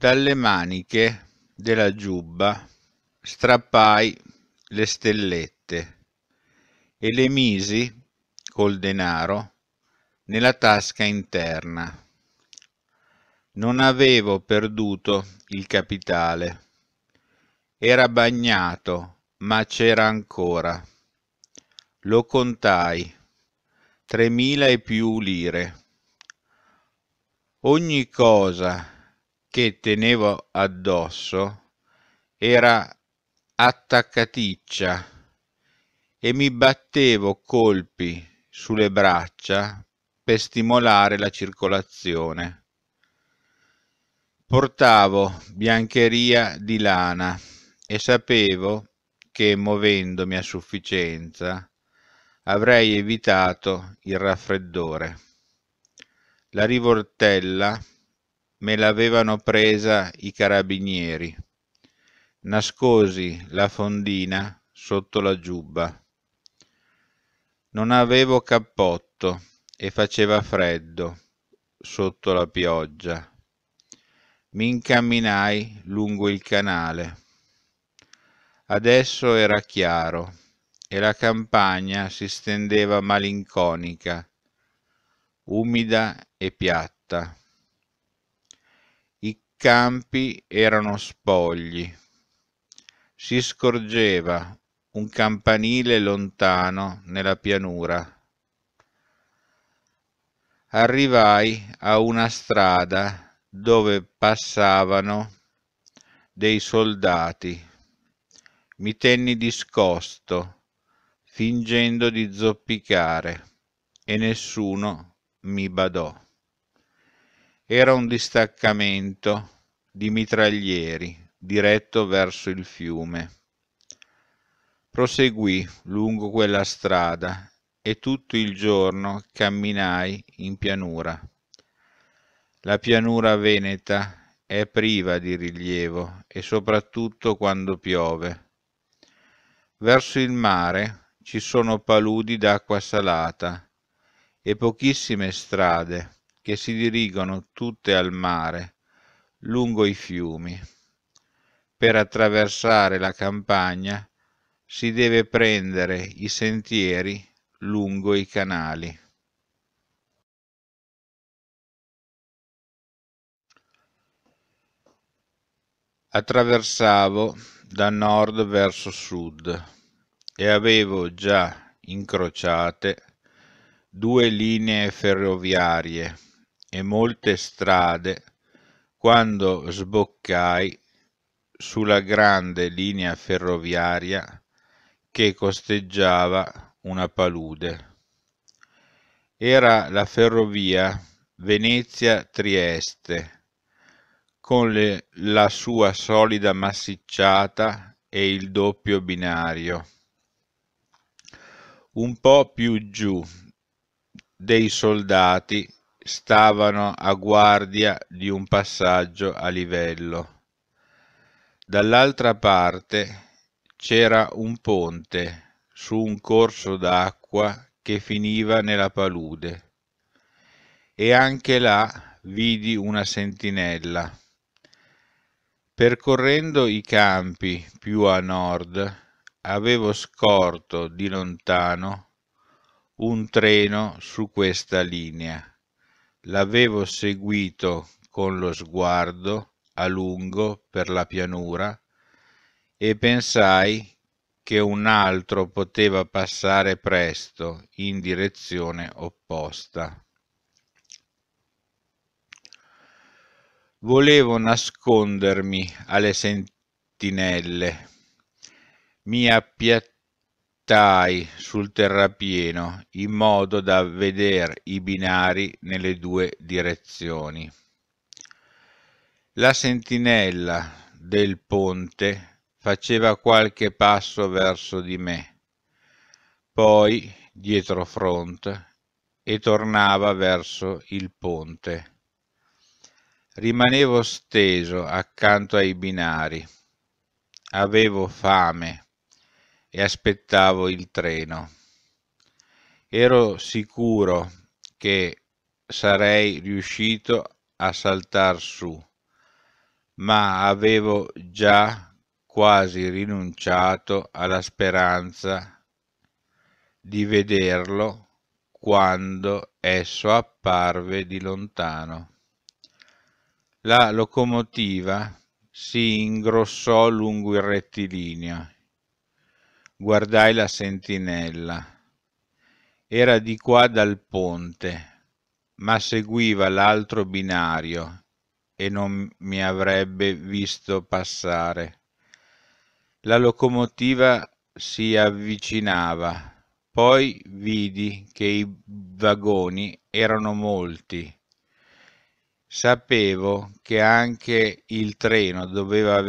Dalle maniche della giubba strappai le stellette e le misi col denaro nella tasca interna. Non avevo perduto il capitale. Era bagnato, ma c'era ancora. Lo contai. Tremila e più lire. Ogni cosa che tenevo addosso era attaccaticcia e mi battevo colpi sulle braccia per stimolare la circolazione. Portavo biancheria di lana e sapevo che muovendomi a sufficienza avrei evitato il raffreddore. La rivoltella me l'avevano presa i carabinieri. Nascosi la fondina sotto la giubba. Non avevo cappotto e faceva freddo sotto la pioggia. Mi incamminai lungo il canale. Adesso era chiaro e la campagna si stendeva malinconica, umida e piatta campi erano spogli. Si scorgeva un campanile lontano nella pianura. Arrivai a una strada dove passavano dei soldati. Mi tenni discosto, fingendo di zoppicare, e nessuno mi badò. Era un distaccamento di mitraglieri diretto verso il fiume. Proseguì lungo quella strada e tutto il giorno camminai in pianura. La pianura veneta è priva di rilievo e soprattutto quando piove. Verso il mare ci sono paludi d'acqua salata e pochissime strade che si dirigono tutte al mare, lungo i fiumi. Per attraversare la campagna si deve prendere i sentieri lungo i canali. Attraversavo da nord verso sud e avevo già incrociate due linee ferroviarie e molte strade quando sboccai sulla grande linea ferroviaria che costeggiava una palude. Era la ferrovia Venezia-Trieste, con le, la sua solida massicciata e il doppio binario. Un po' più giù dei soldati stavano a guardia di un passaggio a livello. Dall'altra parte c'era un ponte su un corso d'acqua che finiva nella palude e anche là vidi una sentinella. Percorrendo i campi più a nord avevo scorto di lontano un treno su questa linea L'avevo seguito con lo sguardo a lungo per la pianura e pensai che un altro poteva passare presto in direzione opposta. Volevo nascondermi alle sentinelle. Mi appiattai buttai sul terrapieno in modo da veder i binari nelle due direzioni. La sentinella del ponte faceva qualche passo verso di me, poi dietro front e tornava verso il ponte. Rimanevo steso accanto ai binari. Avevo fame e aspettavo il treno. Ero sicuro che sarei riuscito a saltar su, ma avevo già quasi rinunciato alla speranza di vederlo quando esso apparve di lontano. La locomotiva si ingrossò lungo il rettilineo. Guardai la sentinella. Era di qua dal ponte, ma seguiva l'altro binario e non mi avrebbe visto passare. La locomotiva si avvicinava, poi vidi che i vagoni erano molti. Sapevo che anche il treno doveva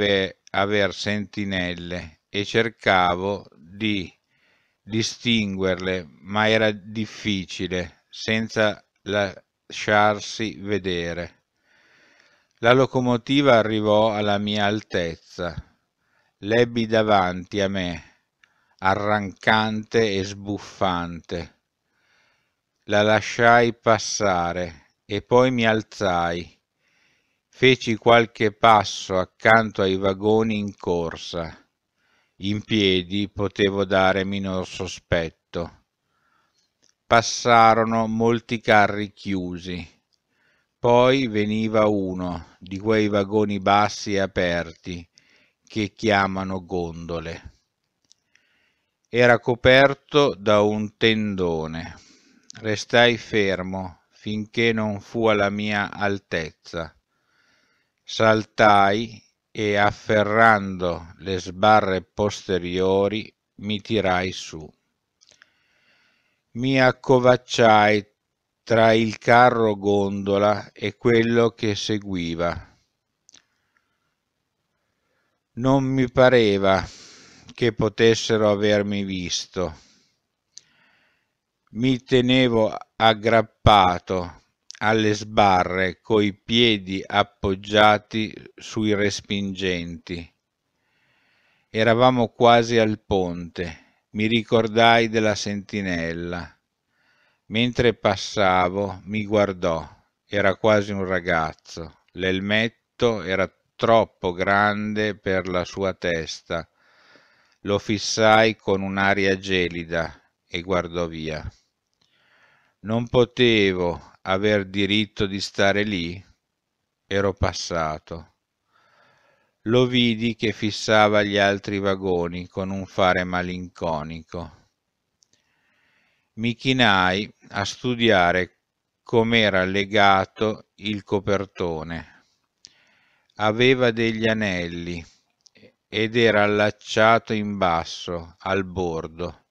aver, sentinelle e cercavo di distinguerle, ma era difficile senza lasciarsi vedere. La locomotiva arrivò alla mia altezza. L'ebbi davanti a me, arrancante e sbuffante. La lasciai passare e poi mi alzai. Feci qualche passo accanto ai vagoni in corsa. In piedi potevo dare minor sospetto. Passarono molti carri chiusi poi veniva uno di quei vagoni bassi e aperti che chiamano gondole. Era coperto da un tendone. Restai fermo finché non fu alla mia altezza. Saltai e afferrando le sbarre posteriori mi tirai su. Mi accovacciai tra il carro gondola e quello che seguiva. Non mi pareva che potessero avermi visto. Mi tenevo aggrappato alle sbarre coi piedi appoggiati sui respingenti. Eravamo quasi al ponte. Mi ricordai della sentinella Mentre passavo mi guardò, era quasi un ragazzo, l'elmetto era troppo grande per la sua testa. Lo fissai con un'aria gelida e guardò via. Non potevo aver diritto di stare lì? Ero passato. Lo vidi che fissava gli altri vagoni con un fare malinconico mi chinai a studiare com'era legato il copertone. Aveva degli anelli ed era allacciato in basso, al bordo.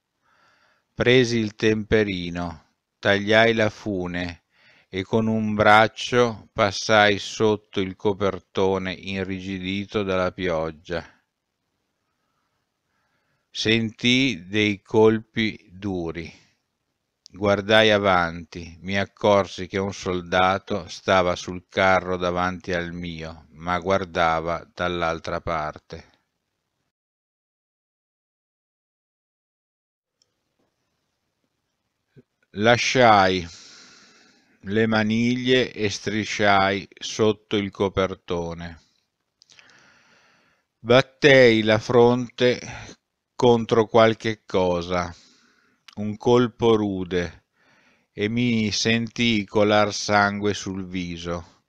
Presi il temperino, tagliai la fune e con un braccio passai sotto il copertone irrigidito dalla pioggia. Sentii dei colpi duri Guardai avanti, mi accorsi che un soldato stava sul carro davanti al mio, ma guardava dall'altra parte. Lasciai le maniglie e strisciai sotto il copertone. Battei la fronte contro qualche cosa un colpo rude e mi sentii colar sangue sul viso,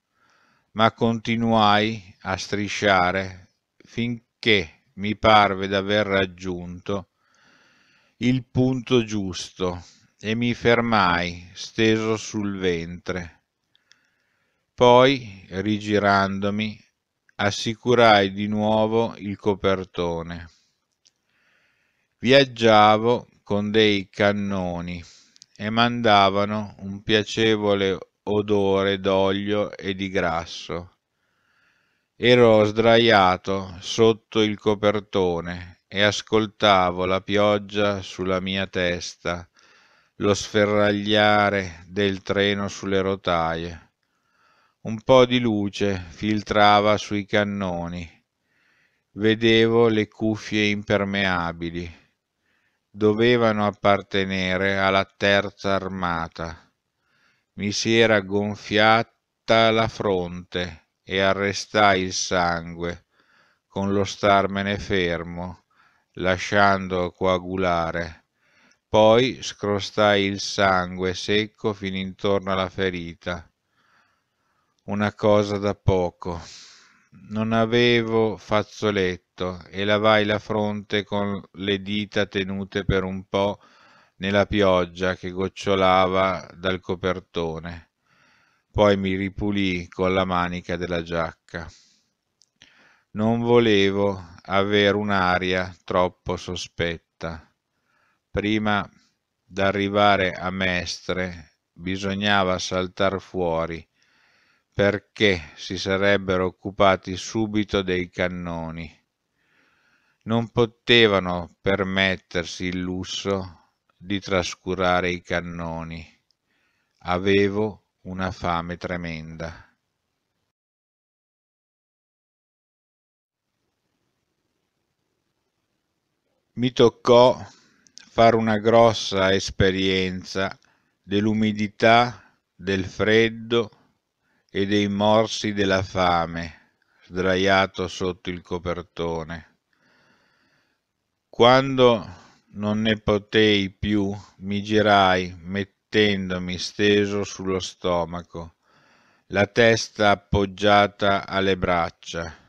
ma continuai a strisciare finché mi parve d'aver raggiunto il punto giusto e mi fermai steso sul ventre. Poi, rigirandomi, assicurai di nuovo il copertone. Viaggiavo con dei cannoni e mandavano un piacevole odore d'olio e di grasso. Ero sdraiato sotto il copertone e ascoltavo la pioggia sulla mia testa, lo sferragliare del treno sulle rotaie. Un po' di luce filtrava sui cannoni. Vedevo le cuffie impermeabili dovevano appartenere alla terza armata. Mi si era gonfiata la fronte e arrestai il sangue con lo starmene fermo, lasciando coagulare. Poi scrostai il sangue secco fin intorno alla ferita. Una cosa da poco. Non avevo fazzoletto e lavai la fronte con le dita tenute per un po' nella pioggia che gocciolava dal copertone. Poi mi ripulì con la manica della giacca. Non volevo avere un'aria troppo sospetta. Prima d'arrivare a Mestre bisognava saltar fuori perché si sarebbero occupati subito dei cannoni. Non potevano permettersi il lusso di trascurare i cannoni. Avevo una fame tremenda. Mi toccò fare una grossa esperienza dell'umidità, del freddo e dei morsi della fame, sdraiato sotto il copertone. Quando non ne potei più, mi girai mettendomi steso sullo stomaco, la testa appoggiata alle braccia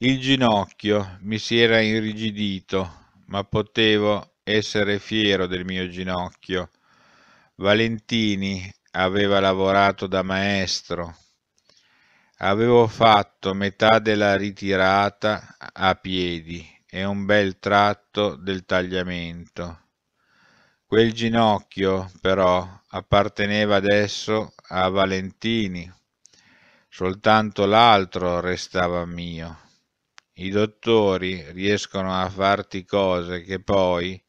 il ginocchio mi si era irrigidito, ma potevo essere fiero del mio ginocchio. Valentini aveva lavorato da maestro. Avevo fatto metà della ritirata a piedi e un bel tratto del tagliamento. Quel ginocchio, però, apparteneva adesso a Valentini. Soltanto l'altro restava mio. I dottori riescono a farti cose che poi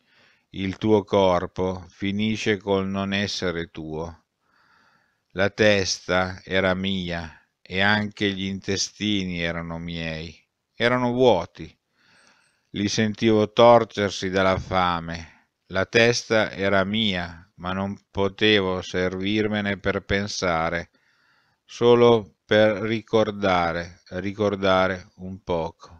il tuo corpo finisce col non essere tuo. La testa era mia e anche gli intestini erano miei, erano vuoti. Li sentivo torcersi dalla fame. La testa era mia, ma non potevo servirmene per pensare, solo per ricordare, ricordare un poco.